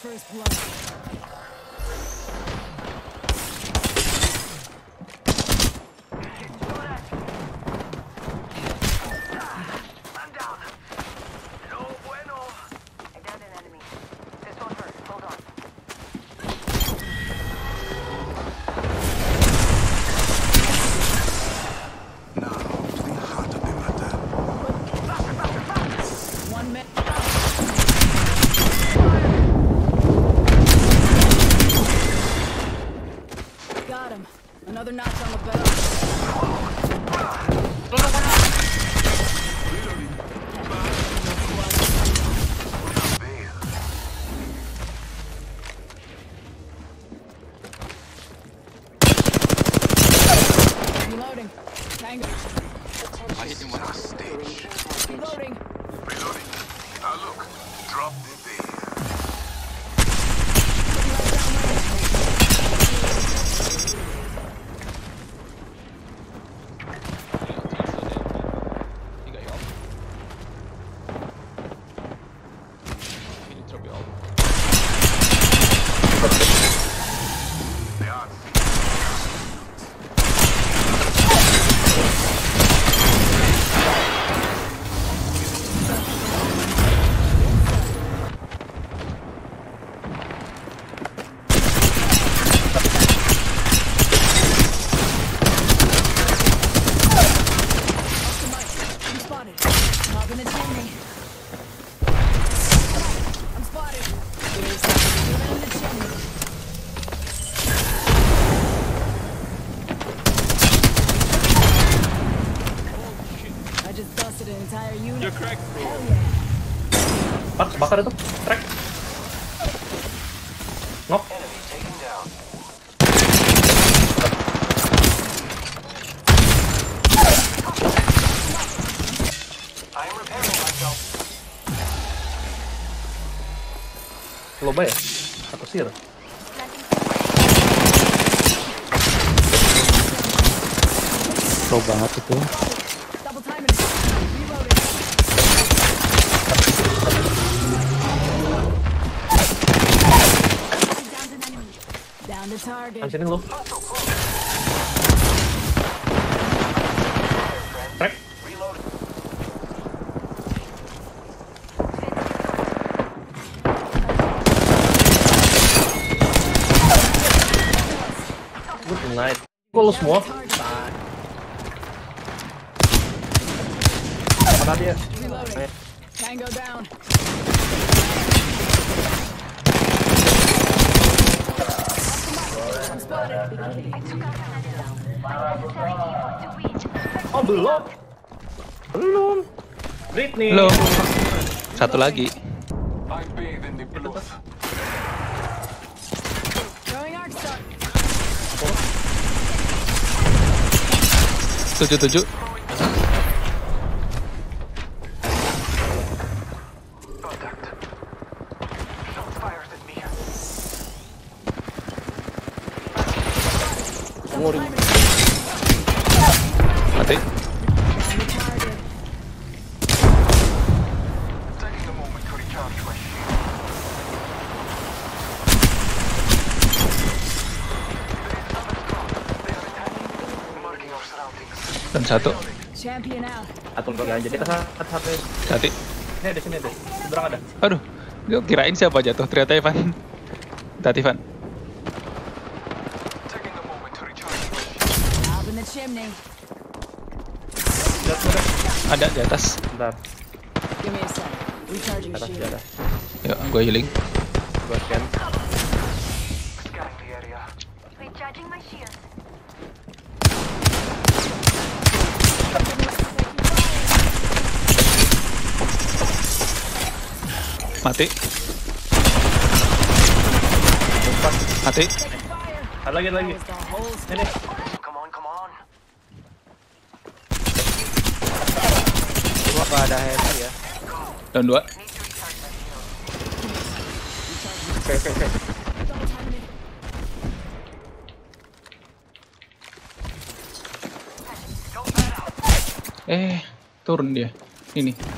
First blood. loba ya? Satu sir. Pro banget itu. Down the lo. Kok semua? Dia? Oh belum, belum. Britney. Belum. Satu lagi. ちょちょ Satu. Atau lagi aja kita satu satu. Satu. Ini ada sini ada. Seberang ada. Aduh. Gue kirain siapa jatuh ternyata Ivan. Tati Ivan. Ada di atas. Bentar. Di Atas di atas. Yuk, gue healing. Gue scan. Mati. Mati. Ada lagi, ada lagi. Ini. Gua apa ada heavy ya. Dan dua. Eh, turun dia. Ini.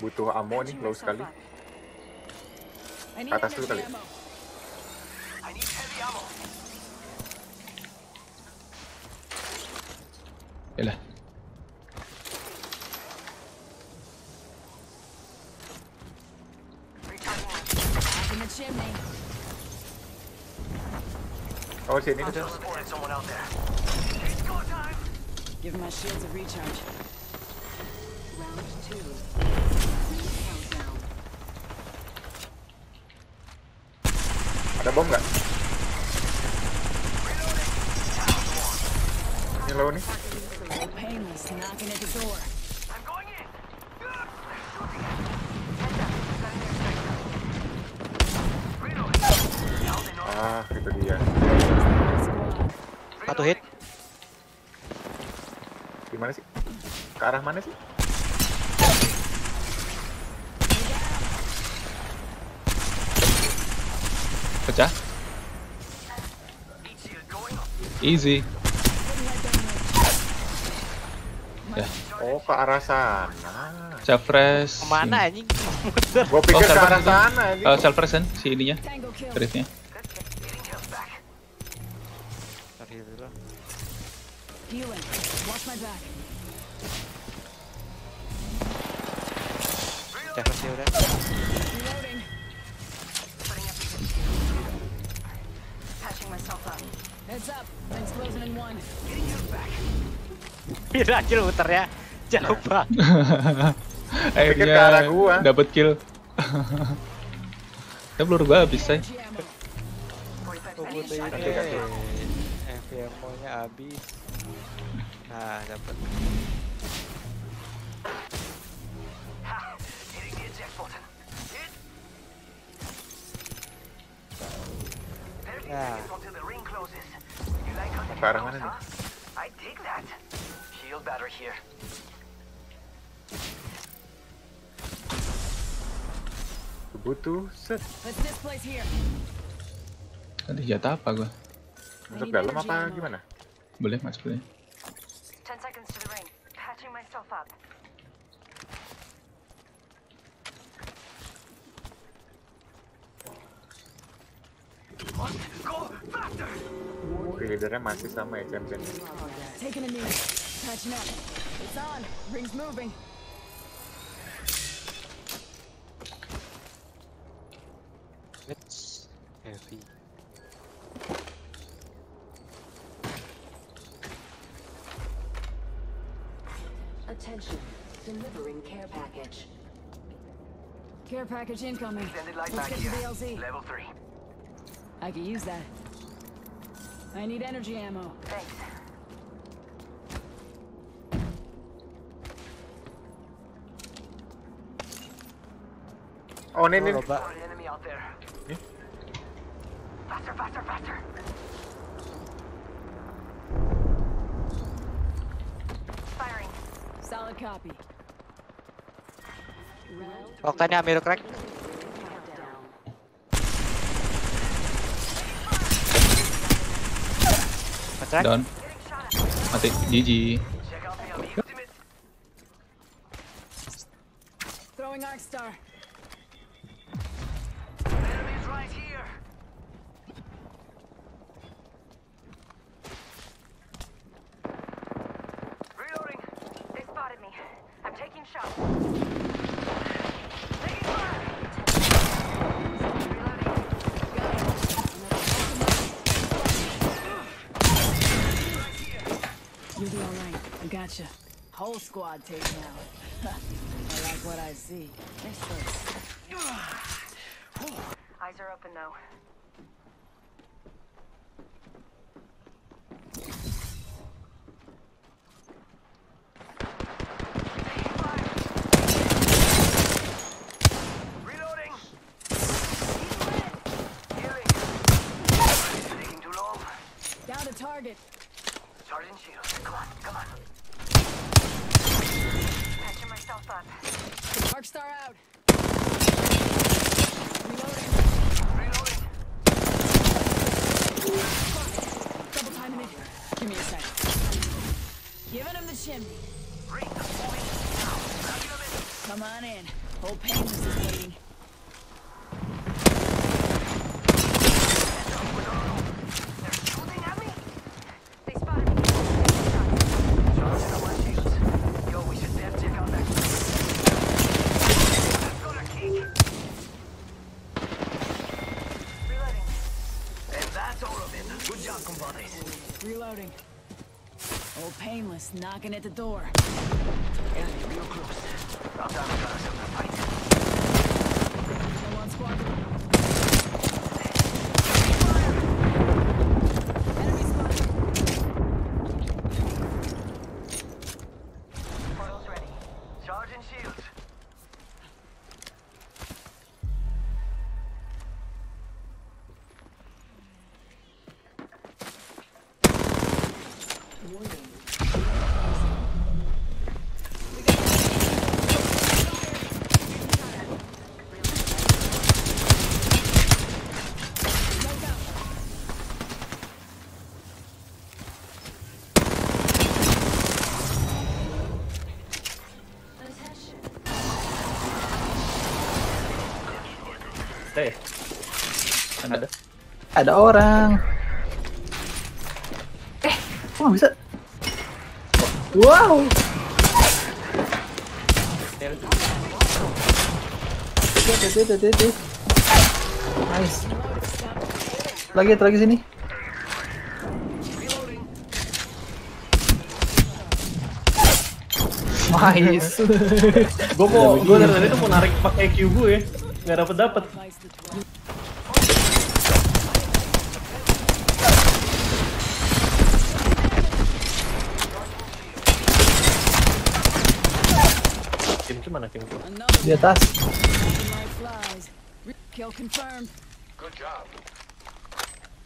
Butuh ammo nih, low sekali. need Atas dulu kali. Yalah. Oh, sini. Give my shields a recharge. Ada bom nggak? Ini low nih. Ah, itu dia. Satu hit. Gimana sih? Ke arah mana sih? Pecah. Easy. Ya, Oh, ke arah sana. self rest. Ke mana anjing? Gua pikir Oh, ke arah sana ini. Uh, self rest kan si ininya, critnya. One. Kira aja muter ya. Jauh banget. Gua. dapat kill. Tapi peluru gua habis, say. Energy ammo. 45 Aku seconds. butuh Ganti, ganti. ini. FPM-nya habis. Nah, dapat. Hitting Ke arah mana nih? huh? I dig that. Shield battery here. Butuh set. Nanti jatah apa gua? Masuk dalam apa gimana? Boleh masuk boleh. 10 seconds to the ring. Patching myself up. Leadernya masih sama ya champion. Taking a knee. Catching up. It's on. Ring's moving. It's heavy. Attention. Delivering care package. Care package incoming. Extended light Let's back get here. the BLZ. Level three. I could use that. I need energy ammo. Thanks. Oh, ini nih. Coba. Enemy out there. Eh? Faster, faster, faster! Firing. Solid copy. Round Oktannya Amiro crack. Ngecek. Down. Mati. GG. Check out the ultimate. Throwing arc star. Enemies right here. Reloading. They spotted me. I'm taking shots. Gotcha. Whole squad taken out. I like what I see. Nice choice. Eyes are open though. Target. Sergeant Shields, come on, come on. Patching myself up. Arc star out. Reloading. Double timing it. Give me a sec. Giving him the chimney. Ring. Moving. Now. Grab your. Come on in. Whole painless is waiting. They're shooting at me. They spotted me. Charging on my shields. Yo, we should def check out that. That's gonna kick. Reloading. And that's all of it. Good job, compadres. Reloading. Painless knocking at the door. Enemy real close. Ada orang. Eh, kok nggak bisa? Wow. Nice. Lagi, lagi sini. Nice. gue mau gue dari tadi tuh mau narik pakai Q gue, nggak dapet dapet. Vice the 12. Kim Kim mana Kim Kim? Another Di atas. one like flies. Re- Kill confirmed. Good job.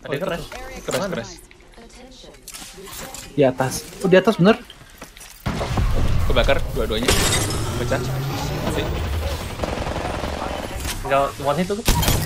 Ada compromised. keras. Attention. Di atas. Oh, di atas bener. Kebakar dua-duanya. Pecah. Mati. Tinggal one hit tuh.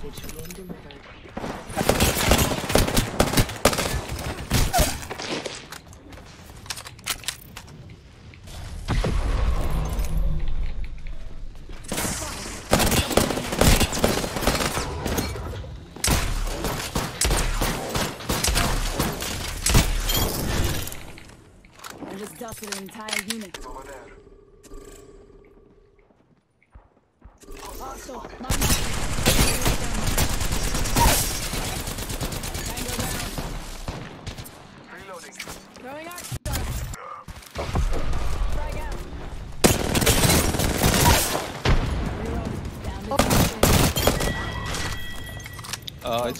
For the taking.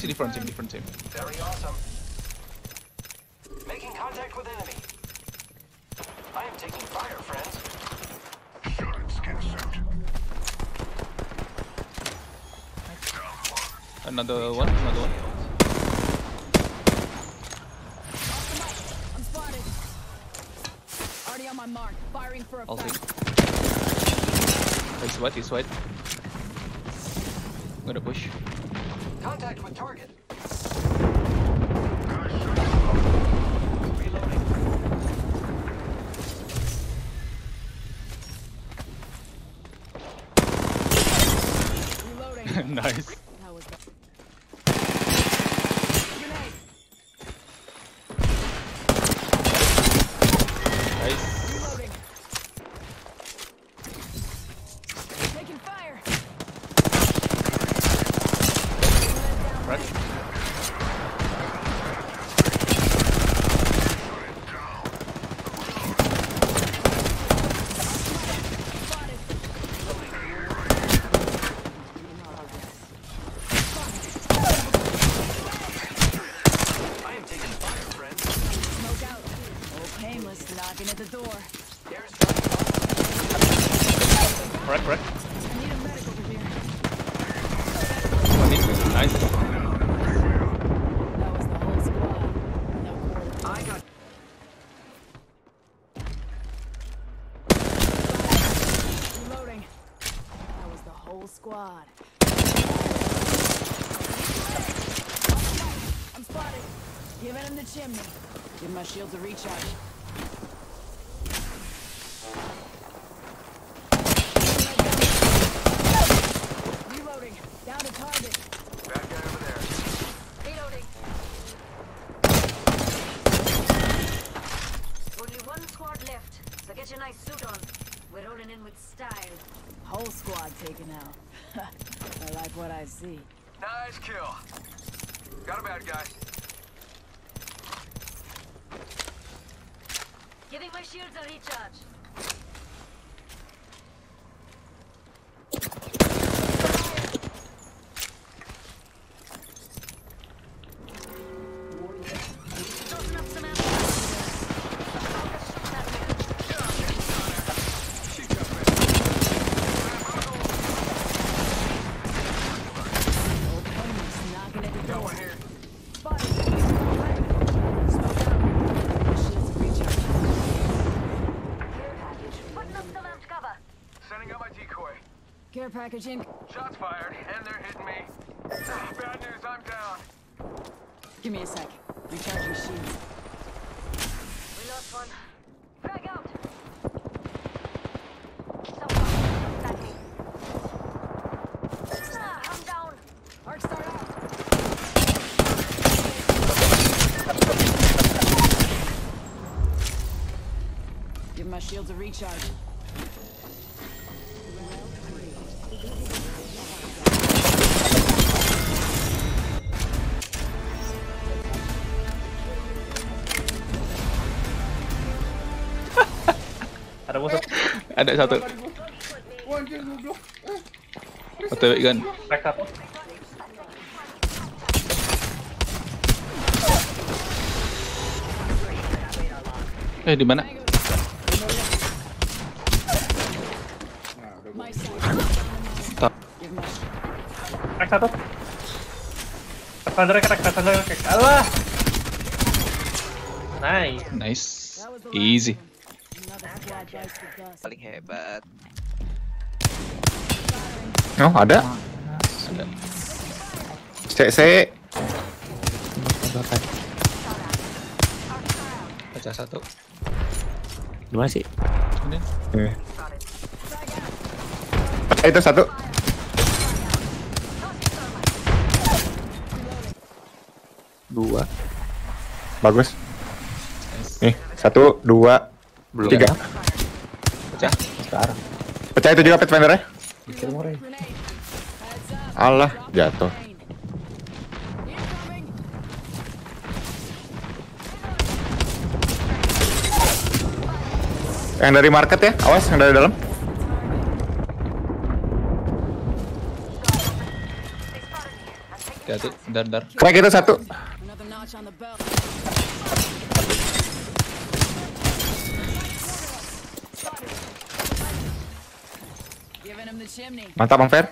To it's different team, different team. Very awesome. Making contact with enemy. I am taking fire, friends. Shot skin suit. Another one, another one. I'm spotted. Already on my mark. Firing for a I'll fact. He's white, he's white. I'm gonna push. Contact with target. Reloading. nice. That was the grenade. Nice. Reloading. Taking fire. Right. the door. Correct, correct. I need a medic over here. One hit. Nice. That was the whole squad. No quarter. I got Reloading. That was the whole squad. I'm spotted. Giving him the chimney. Give my shields a recharge. Reloading. Down to target. Bad guy over there. Reloading. Only one squad left, so get your nice suit on. We're rolling in with style. Whole squad taken out. I like what I see. Nice kill. Got a bad guy. Giving my shields a recharge. Tossing up some ammo. Old enemies knocking at the door. Spotted. Smoke out. My shields a recharge. Care package. Putting up some amped cover. Sending out my decoy. Care package in. Shots fired, and they're hitting me. Ah, Bad news, I'm down. Give me a sec. Recharging shields. We lost one. Frag out. Someone back me. Ah, I'm down. Arc start out. Give my shields a recharge. Ada satu. OTW kan. Crack satu. Eh di mana? Crack satu. Crack, crack. Alah. Nice. Nice. Easy. one. Another squad bites the dust. Paling hebat. Oh, ada. Ada. CC. Pecah satu. Gimana sih? Ini. Eh. Eh, Itu satu. Dua. Bagus. Nih, satu, dua, Belum. tiga. Pecah. Sekarang. Pecah itu juga. Mikir. Heads up. Allah, jatuh. Yang dari market ya, awas yang dari dalam. Hati-hati. Dar dar. Crack itu satu. Mantap Bang Fer.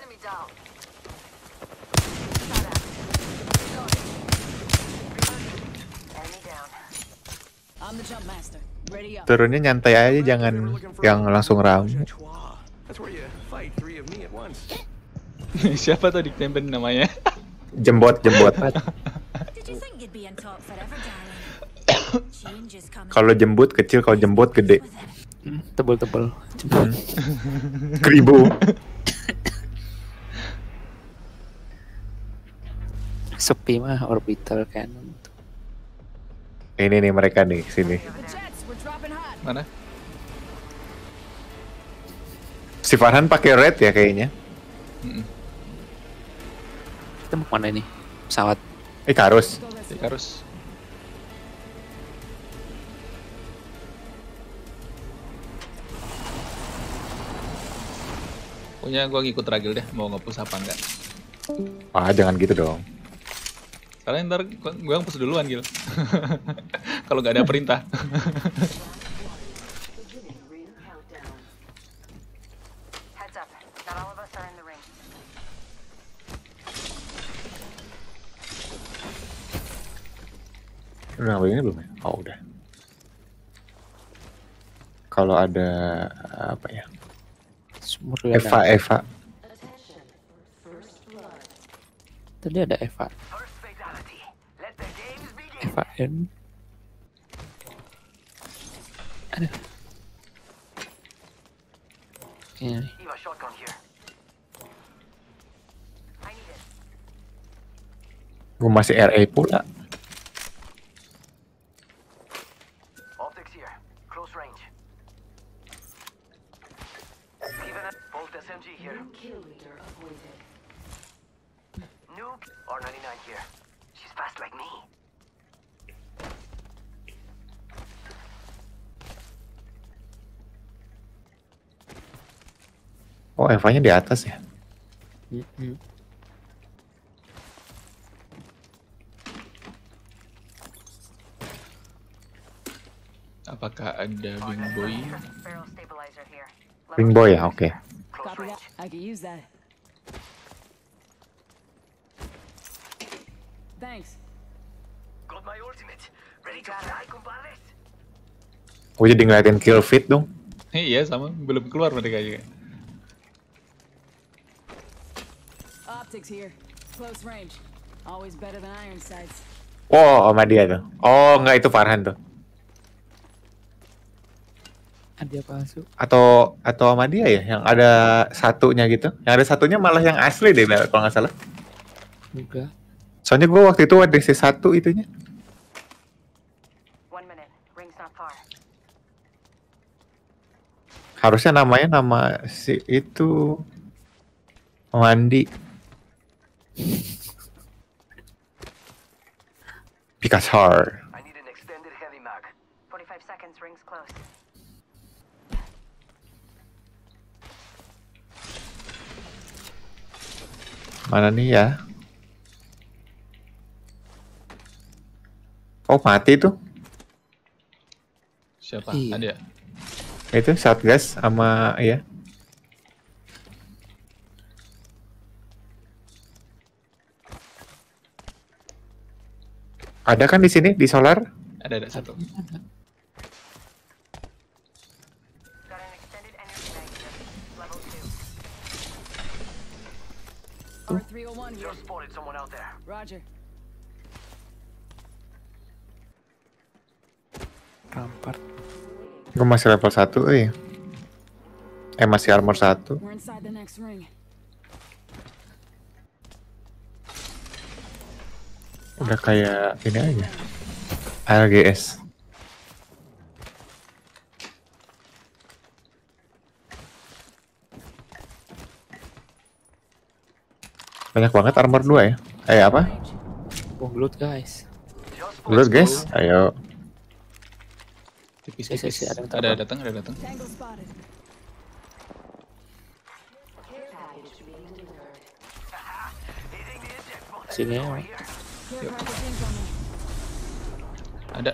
Turunnya nyantai aja, jangan yang langsung once. Siapa tuh di campaign namanya? Jembot, jembot. Kalau jembut kecil, kalau jembot gede. Tebel-tebel. Keribu. Sepi mah orbital cannon. Ini nih mereka nih, sini. Mana? Si Farhan pakai red ya kayaknya. Mm-mm. Kita mau ke mana ini? Pesawat. Eh, Karus. Go Pokoknya gue ngikut ragil deh, mau ngepus apa enggak. Ah, jangan gitu dong. Soalnya ntar gue ngepus duluan, Gil. Kalau nggak ada perintah. Udah nambah ini belum ya? Oh udah. Kalau ada apa ya? Eva, ada. Eva. Tadi ada Eva. Eva N. Ada. Ini here. Gue masih RA pula. Oh, Eva-nya di atas ya? Apakah ada Bing Boy? Ring boy ya, oke. Compadres? Gue jadi ngeliatin kill feed dong. iya sama, belum keluar mereka juga. Optics here. Close range. Always better than iron sights. Oh, sama dia tuh. Oh, enggak itu Farhan tuh. Ada palsu. Atau atau sama dia ya yang ada satunya gitu. Yang ada satunya malah yang asli deh kalau nggak salah. Juga. Soalnya gue waktu itu ada si satu itunya. Harusnya namanya nama si itu Mandi. Pikachu. I need an extended heavy mag. 45 seconds. Ring's close. Mana nih ya? Oh mati tuh. Siapa? Iya. Ada ya? Itu Satgas sama ya. Ada kan di sini di solar? Ada ada satu. Got an extended energy mag here. Level 2. R301 here. Just spotted someone out there. Roger. Rampart. Gue masih level 1 eh. Eh masih armor 1. Udah kayak ini aja. ALGS. Banyak banget armor 2 ya. Eh apa? Bonglut guys. Dulu guys, ayo. Tipis tipis. ada Ada datang, ada datang. Sini ya. Ada.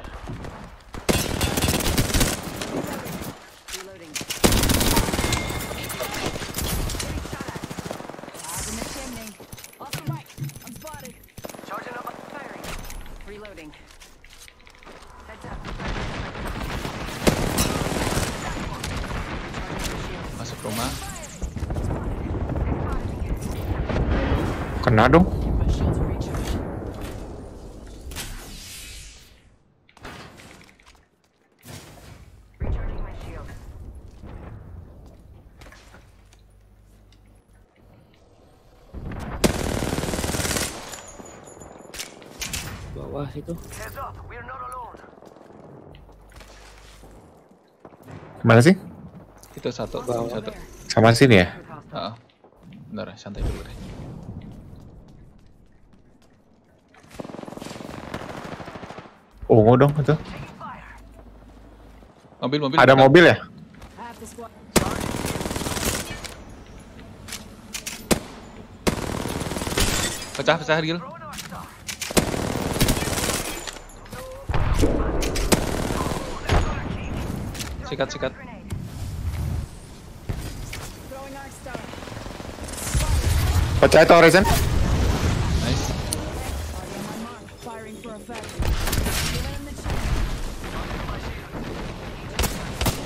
Masuk rumah. Kena dong. My shields are recharged. Recharging my shield. Bawah situ. Mana sih? Itu satu, Bawah. satu. Sama sini ya? Heeh. Bentar, santai dulu deh. Ungu dong itu. Mobil, mobil. Ada dekat. mobil ya? Pecah, pecah, Gil. Sikat, sikat. Pecah itu Horizon. Nice.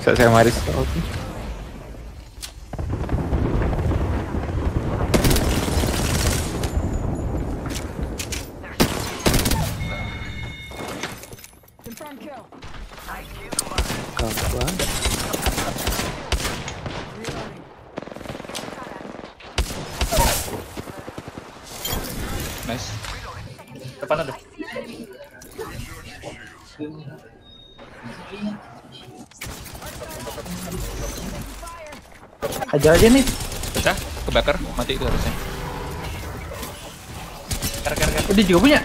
Saya, saya Maris. Confirm Hajar aja nih. Pecah, kebakar, mati itu harusnya. Ker ker ker. Oh, dia juga punya.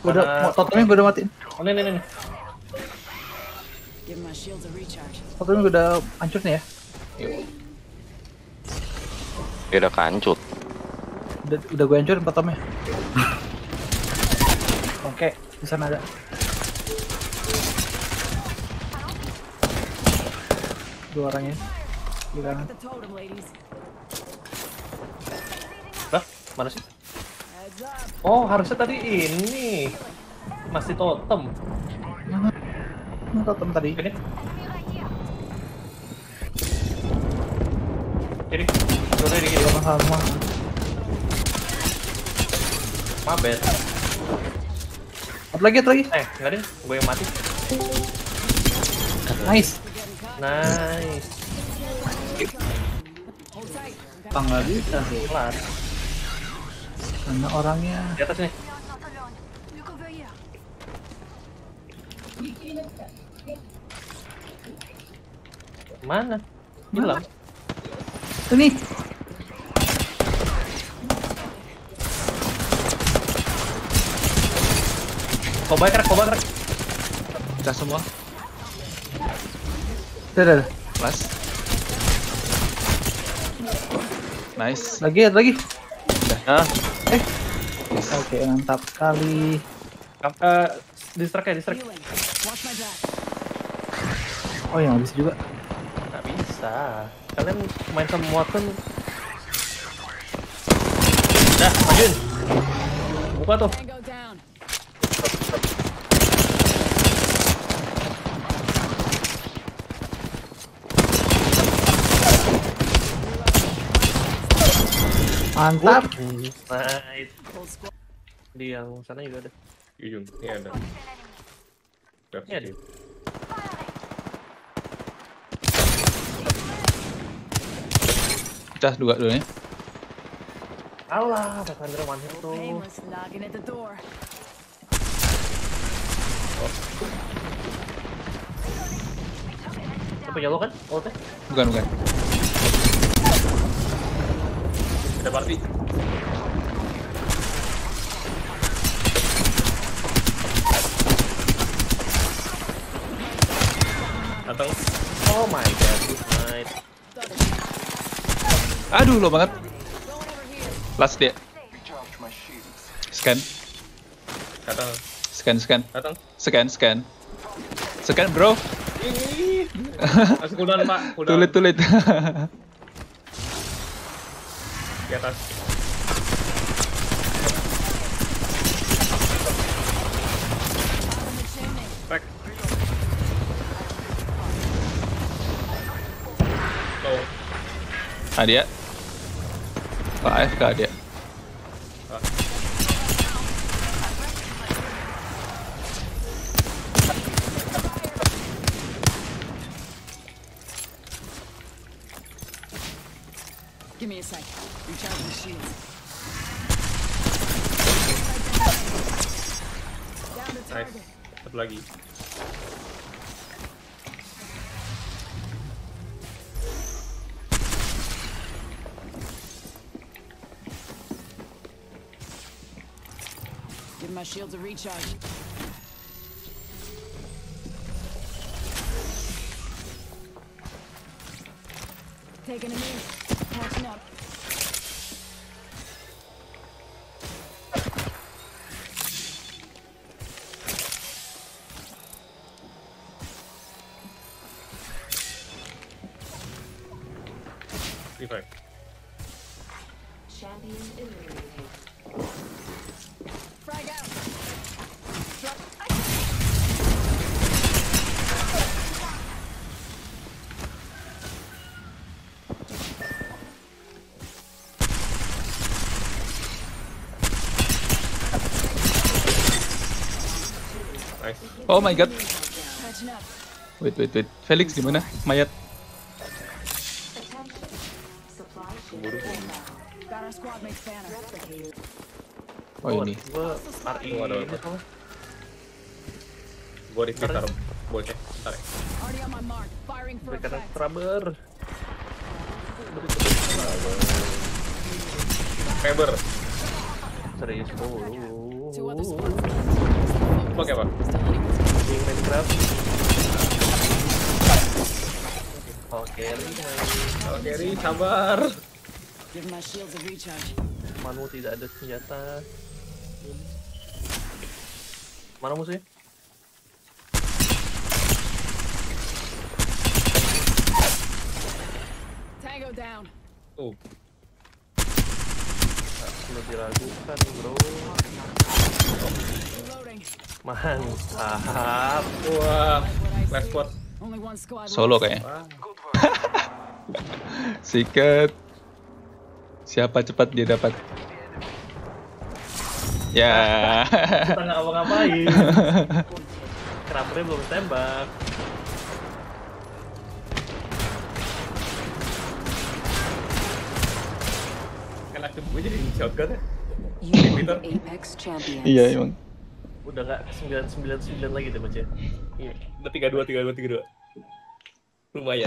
Gua udah, mau totemnya gue udah matiin. Oh, ini, ini, ini. Totemnya gue udah hancur nih ya. Dia udah kancut. Udah, udah gue hancurin totemnya. Oke, di sana ada. Dua orangnya. Di kanan. Lah, mana sih? Oh, harusnya tadi ini. Masih totem. Mana totem tadi? Ini. Kiri. Udah di kiri. Mahal, mahal. Mabet. Apa lagi, apa lagi? Eh, enggak deh. Gue yang mati. Nice. Nice. Bang nggak bisa sih. Kelar. Karena orangnya Di atas nih. Mana? Hilang. ini. Kobai crack, kobai crack. Pecah semua. Udah, udah, udah. Plus. Nice. Lagi, ada lagi. Hah? Eh. Oke, mantap sekali. Eh, distract ya, distract. Oh, yang bisa juga. Nggak bisa. Kalian main sama Watson. Dah, majuin. Buka tuh. Tango down. Mantap. Di yang sana juga ada. Ujung, ini ada. Ini ada. Pecah dua duanya. Alah, Cassandra one hit tuh. Itu punya lo kan? Ultnya? Bukan, bukan. Ada party. Datang. Oh my god, good night. Aduh, lo banget. Last dia. Scan, Datang. scan, scan. Datang. Scan, scan. Scan, bro. Masuk cooldown, Pak. Cooldown. Tulit, tulit. Di atas. Back. Low. Pak AFK dia. Nice. Satu lagi. Give my shields a recharge. be. Champion eliminated. Frag out. Oh my god. Wait, wait, wait. Felix, gimana? Mayat. RI sama. Gua di Twitter bocah. Bentar ya. Traber. Faber. Serius. Oh. Pakai apa? Di Minecraft. Oh carry, oh sabar. Give my shields a recharge. Manu tidak ada senjata. Mana musuhnya? Tango down. Oh. Perlu diragukan, bro. Mantap. Wah, last squad. Solo kayaknya. Sikat. Siapa cepat dia dapat? Ya. Kita nggak ngapa-ngapain. Krabernya belum tembak. Kan aktif gue jadi shotgun ya. Iya emang. Udah nggak 999 lagi deh baca. Iya. Udah 32 32 32. Lumayan.